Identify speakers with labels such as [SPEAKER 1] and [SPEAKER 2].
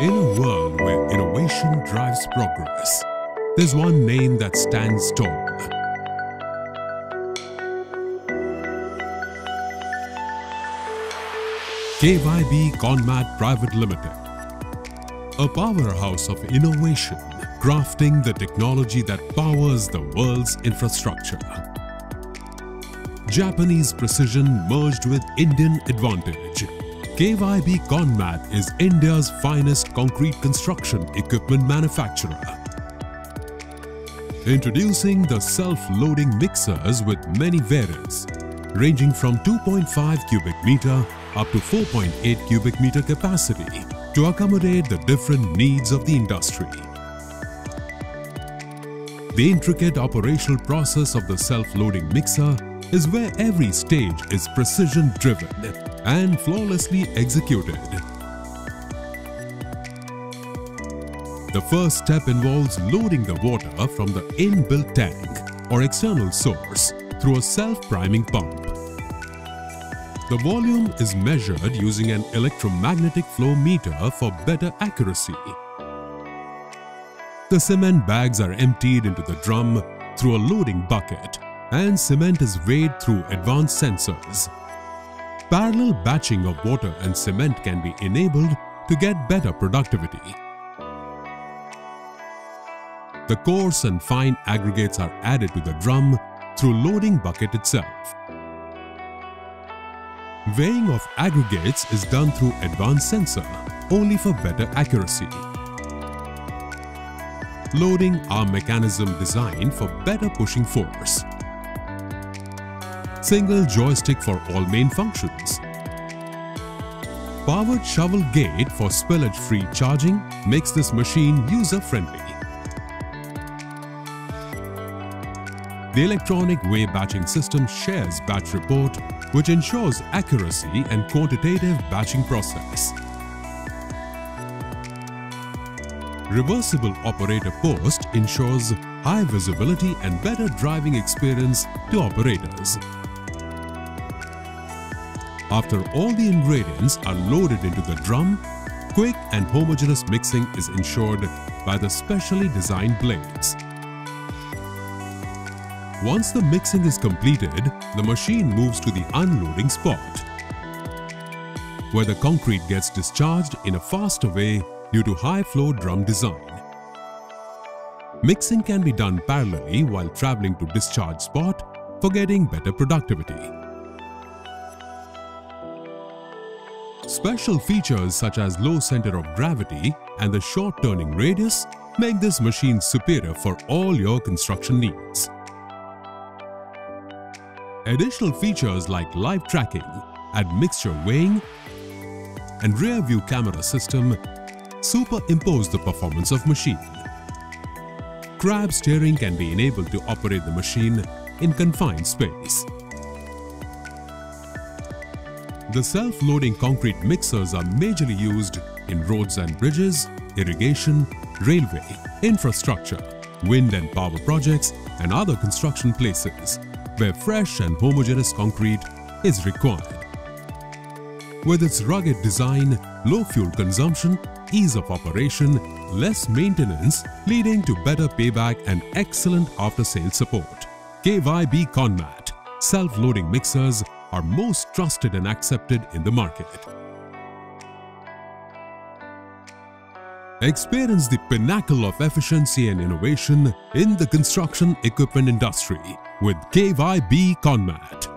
[SPEAKER 1] In a world where innovation drives progress, there's one name that stands tall. KYB Conmat Private Limited. A powerhouse of innovation, crafting the technology that powers the world's infrastructure. Japanese precision merged with Indian advantage. KYB Conmat is India's finest concrete construction equipment manufacturer. Introducing the self-loading mixers with many variants, ranging from 2.5 cubic meter up to 4.8 cubic meter capacity to accommodate the different needs of the industry. The intricate operational process of the self-loading mixer is where every stage is precision driven and flawlessly executed. The first step involves loading the water from the inbuilt tank or external source through a self-priming pump. The volume is measured using an electromagnetic flow meter for better accuracy. The cement bags are emptied into the drum through a loading bucket and cement is weighed through advanced sensors. Parallel batching of water and cement can be enabled to get better productivity. The coarse and fine aggregates are added to the drum through loading bucket itself. Weighing of aggregates is done through advanced sensor only for better accuracy. Loading arm mechanism designed for better pushing force. Single joystick for all main functions. Powered shovel gate for spillage-free charging makes this machine user-friendly. The electronic weigh batching system shares batch report which ensures accuracy and quantitative batching process. Reversible operator post ensures high visibility and better driving experience to operators. After all the ingredients are loaded into the drum, quick and homogeneous mixing is ensured by the specially designed blades. Once the mixing is completed, the machine moves to the unloading spot, where the concrete gets discharged in a faster way due to high flow drum design. Mixing can be done parallelly while traveling to discharge spot for getting better productivity. Special features such as low center of gravity and the short turning radius make this machine superior for all your construction needs. Additional features like live tracking, admixture weighing, and rear view camera system superimpose the performance of machine. Crab steering can be enabled to operate the machine in confined space. The self-loading concrete mixers are majorly used in roads and bridges, irrigation, railway, infrastructure, wind and power projects and other construction places where fresh and homogeneous concrete is required. With its rugged design, low fuel consumption, ease of operation, less maintenance leading to better payback and excellent after-sales support. KYB Conmat self-loading mixers are most trusted and accepted in the market. Experience the pinnacle of efficiency and innovation in the construction equipment industry with KYB Conmat.